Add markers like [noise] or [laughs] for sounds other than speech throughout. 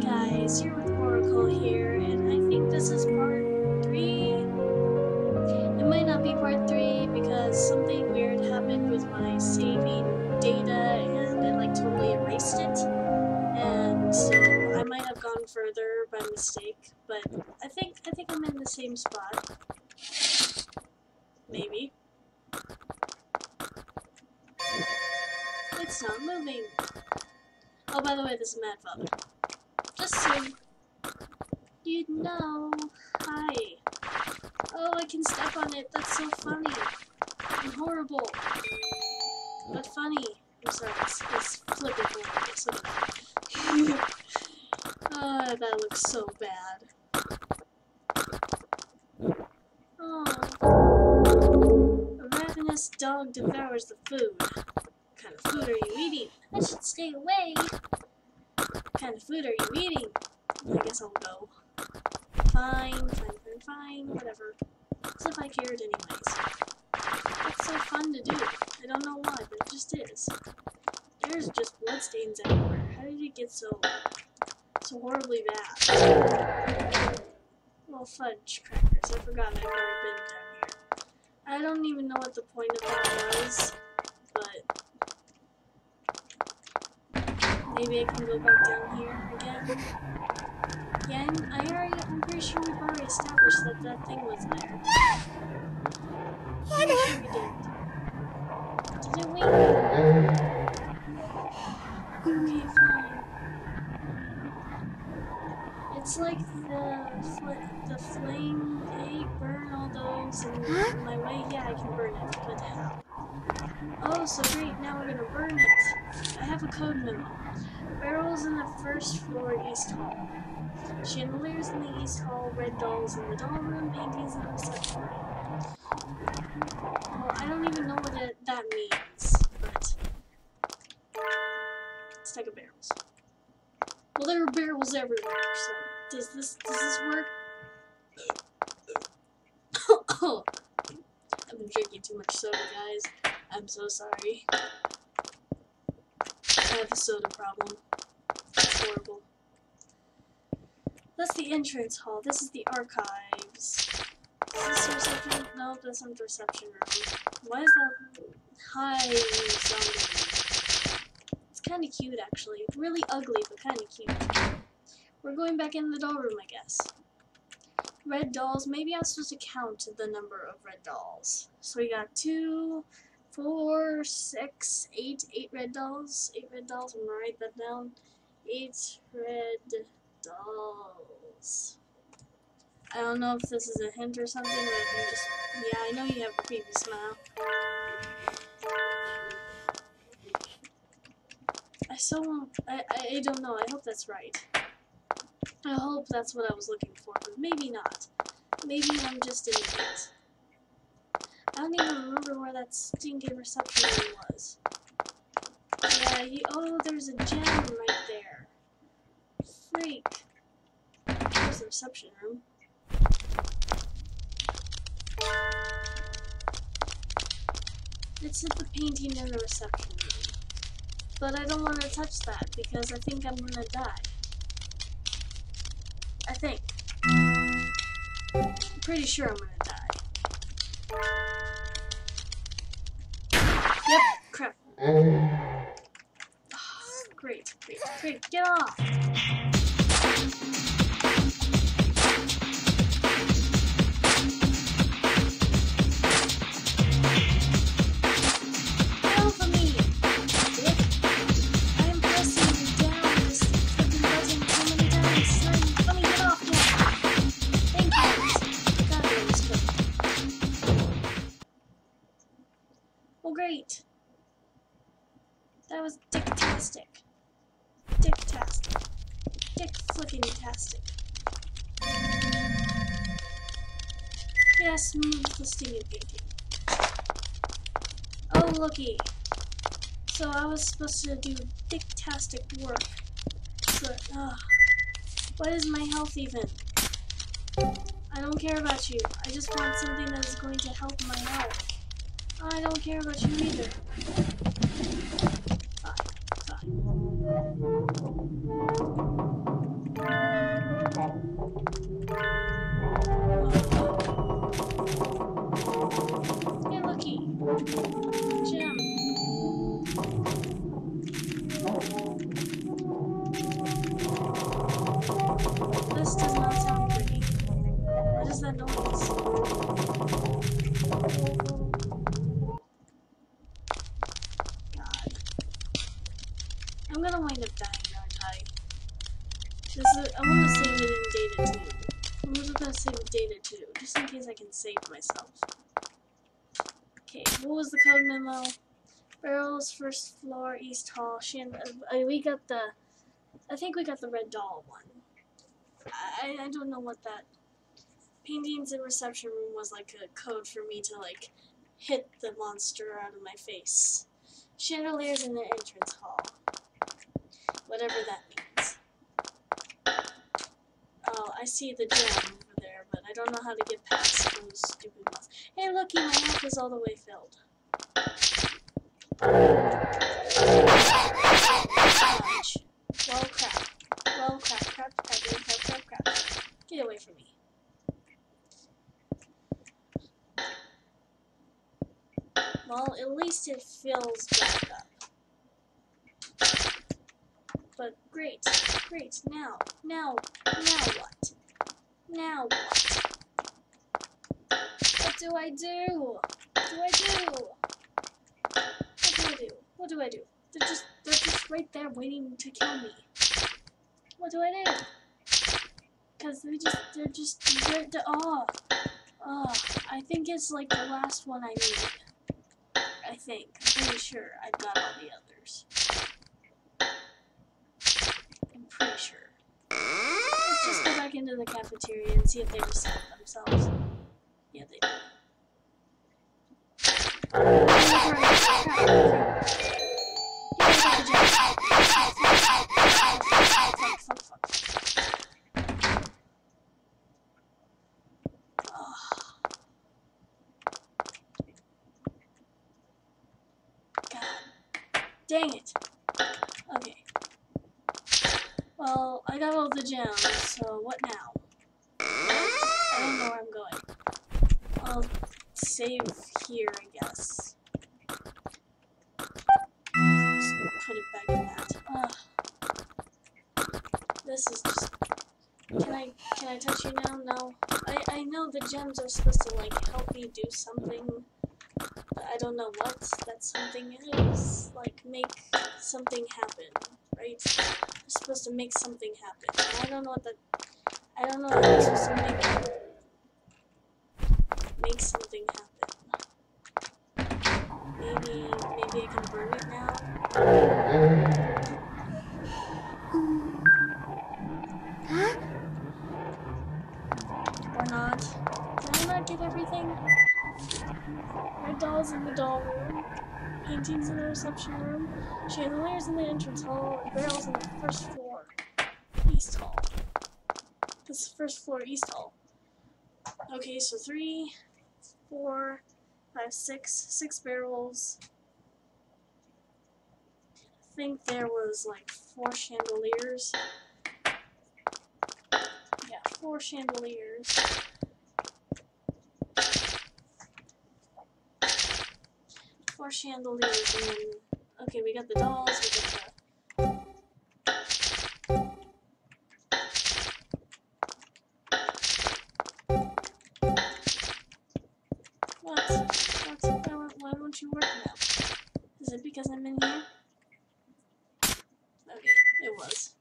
guys, you're with Oracle here, and I think this is part three. It might not be part three because something weird happened with my saving data and it like totally erased it. And so I might have gone further by mistake, but I think I think I'm in the same spot. Maybe. It's not moving. Oh, by the way, this is Mad Father. Just so you know. Hi. Oh, I can step on it. That's so funny. And horrible. But funny. I'm sorry, it's, it's flipping forward. So [laughs] oh, that looks so bad. Oh. A ravenous dog devours the food. What kind of food are you eating? I should stay away. What kind of food are you eating? I guess I'll go. Fine, fine, fine, fine, whatever. As if I cared anyways. It's so fun to do. I don't know why, but it just is. There's just bloodstains everywhere. How did it get so so horribly bad? Little fudge crackers. I forgot I've never been down here. I don't even know what the point of that was, but maybe I can go back down here again. Again, I already, I'm pretty sure we've already established that that thing was there. Pretty sure we did. Didn't we? Okay, fine. It's like the fl- the flame egg burn all those and in my way. Yeah, I can burn it, but how? Oh, so great! Now we're gonna burn it. I have a code memo. Barrels in the first floor east hall. Chandeliers in the east hall. Red dolls in the doll room. Paintings in the reception. Well, I don't even know what that means, but stack of barrels. Well, there are barrels everywhere, so does this does this work? [coughs] [coughs] I've been drinking too much soda, guys. I'm so sorry. I have a soda problem. It's horrible. That's the entrance hall. This is the archives. Is this reception? No, that's the reception room. Why is that? Hi, zombie. It's kind of cute, actually. Really ugly, but kind of cute. We're going back in the doll room, I guess. Red dolls. Maybe I'm supposed to count the number of red dolls. So we got two, four, six, eight, eight red dolls. Eight red dolls. I'm gonna write that down. Eight red dolls. I don't know if this is a hint or something, or I can just. Yeah, I know you have a creepy smile. I so. I, I, I don't know. I hope that's right. I hope that's what I was looking for, but maybe not. Maybe I'm just an idiot. I don't even remember where that stinking reception room was. Yeah, you, oh, there's a gem right there. Freak. There's the reception room. It's at the painting in the reception room. But I don't want to touch that because I think I'm gonna die. I think. I'm pretty sure I'm gonna die. Great, great, great, get off! Well, great. That was dick-tastic. Dick-tastic. Dick flicking tastic. Yes, move the stinging painting. Oh, looky. So I was supposed to do dick-tastic work. But, ugh. What is my health even? I don't care about you. I just want something that is going to help my health. I don't care about you either. This does not sound pretty. What is that noise? God. I'm gonna wind up dying, aren't I? This is, I'm gonna save it in data 2. I'm just gonna save data 2, just in case I can save myself. Okay, what was the code memo? Barrels, first floor, East Hall. Uh, we got the, I think we got the red doll one. I, I don't know what that. Paintings in reception room was like a code for me to like hit the monster out of my face. Chandeliers in the entrance hall. Whatever that means. Oh, I see the gem over there, but I don't know how to get past those stupid moths. Hey, looky, my map is all the way filled. Fudge. Well, crap. Well, crap, crap, crap, crap, crap, crap, crap. Get away from me. Well, at least it fills back up. But great, great. Now, now, now what? Now what? What do I do? What do I do? What do I do? What do I do? They're just, they're just right there waiting to kill me. What do I do? Cause they just, they're just, they're, they're oh, oh, I think it's like the last one I need. I think. I'm pretty sure I've got all the others. I'm pretty sure. Let's just go back into the cafeteria and see if they reset themselves. Yeah, they do. Dang it. Okay. Well, I got all the gems, so what now? I don't know where I'm going. I'll save here, I guess. Just put it back in that. Ugh. This is just. Can I can I touch you now? No. I I know the gems are supposed to like help me do something. I don't know what that something is. Like make something happen, right? You're supposed to make something happen. And I don't know what that. I don't know what supposed to make. Make something happen. Maybe maybe I can burn it now. Or not. Did I not get everything? Red dolls in the doll room, paintings in the reception room, chandeliers in the entrance hall, and barrels in the first floor, east hall. This is first floor east hall. Okay, so three, four, five, six, six barrels. I think there was like four chandeliers. Yeah, four chandeliers. Four chandeliers and okay, we got the dolls, we got the what? What? Why, why won't you work now? Is it because I'm in here? Okay, it was.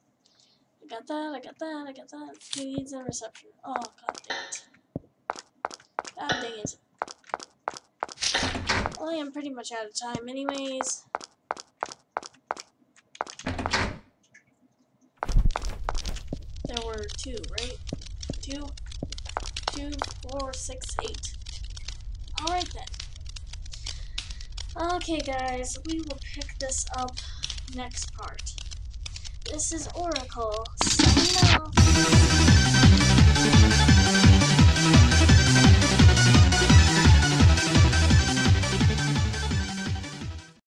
I got that, I got that, I got that. He needs a reception. Oh, god dang it. God dang it. Well, I am pretty much out of time anyways. There were two, right? Two, two, four, six, eight. Alright then. Okay guys, we will pick this up next part. This is Oracle, signing off.